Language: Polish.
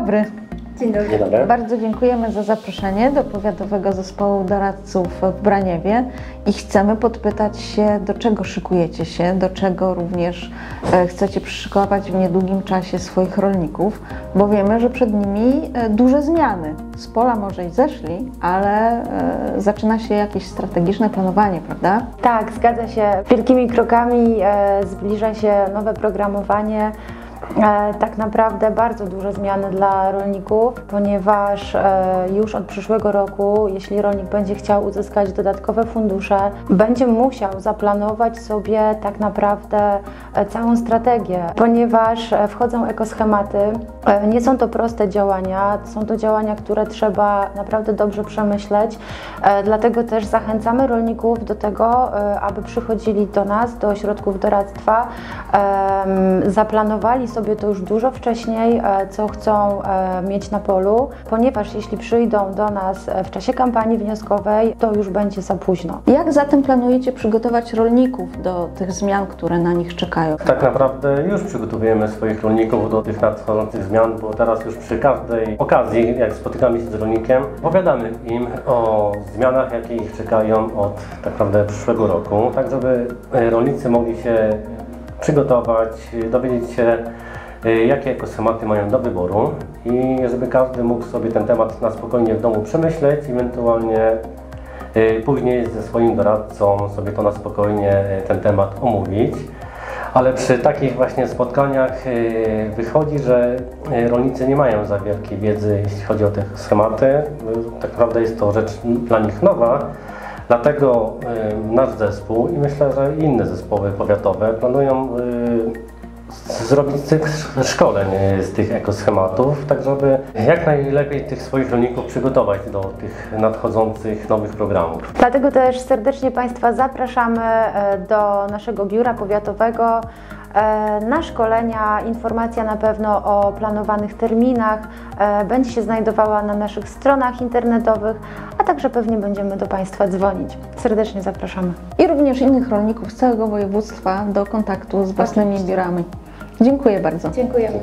dobry. Dzień dobry. Dzień dobry. Bardzo dziękujemy za zaproszenie do Powiatowego Zespołu Doradców w Braniewie i chcemy podpytać się, do czego szykujecie się, do czego również e, chcecie przyszykować w niedługim czasie swoich rolników, bo wiemy, że przed nimi e, duże zmiany. Z pola może i zeszli, ale e, zaczyna się jakieś strategiczne planowanie, prawda? Tak, zgadza się. Wielkimi krokami zbliża się nowe programowanie. E, tak naprawdę bardzo duże zmiany dla rolników, ponieważ e, już od przyszłego roku, jeśli rolnik będzie chciał uzyskać dodatkowe fundusze, będzie musiał zaplanować sobie tak naprawdę e, całą strategię, ponieważ wchodzą ekoschematy. Nie są to proste działania, są to działania, które trzeba naprawdę dobrze przemyśleć. Dlatego też zachęcamy rolników do tego, aby przychodzili do nas, do ośrodków doradztwa, zaplanowali sobie to już dużo wcześniej, e, co chcą e, mieć na polu, ponieważ jeśli przyjdą do nas e, w czasie kampanii wnioskowej, to już będzie za późno. Jak zatem planujecie przygotować rolników do tych zmian, które na nich czekają? Tak naprawdę już przygotowujemy swoich rolników do tych nadchodzących zmian, bo teraz już przy każdej okazji, jak spotykamy się z rolnikiem, opowiadamy im o zmianach, jakie ich czekają od tak naprawdę przyszłego roku, tak żeby rolnicy mogli się przygotować, e, dowiedzieć się, e, jakie ekoschematy mają do wyboru i żeby każdy mógł sobie ten temat na spokojnie w domu przemyśleć, ewentualnie Y, Później ze swoim doradcą sobie to na spokojnie y, ten temat omówić. Ale przy takich właśnie spotkaniach y, wychodzi, że y, rolnicy nie mają za wielkiej wiedzy, jeśli chodzi o te schematy. Y, Tak naprawdę jest to rzecz dla nich nowa. Dlatego y, nasz zespół i myślę, że inne zespoły powiatowe planują y, zrobić cykl szkoleń y, z tych ekoschematów, tak żeby jak najlepiej tych swoich rolników przygotować do tych nadchodzących nowych programów. Dlatego też serdecznie Państwa zapraszamy do naszego biura powiatowego na szkolenia. Informacja na pewno o planowanych terminach e, będzie się znajdowała na naszych stronach internetowych, a także pewnie będziemy do Państwa dzwonić. Serdecznie zapraszamy. I również innych rolników z całego województwa do kontaktu z własnymi biurami. Dziękuję bardzo. Dziękujemy.